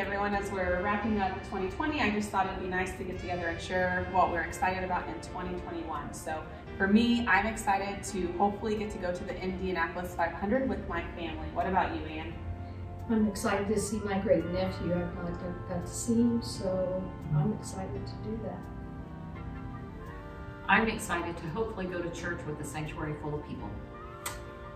everyone. As we're wrapping up 2020, I just thought it'd be nice to get together and share what we're excited about in 2021. So for me, I'm excited to hopefully get to go to the Indianapolis 500 with my family. What about you, Anne? I'm excited to see my great nephew. I've not got to see him, so I'm excited to do that. I'm excited to hopefully go to church with a sanctuary full of people.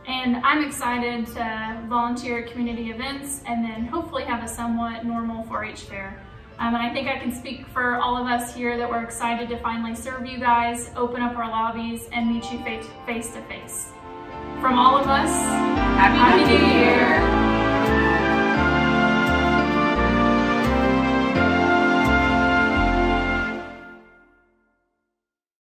And I'm excited to volunteer at community events and then hopefully have a somewhat normal 4-H fair. Um, and I think I can speak for all of us here that we're excited to finally serve you guys, open up our lobbies, and meet you face, face to face. From all of us, Happy, Happy New Year!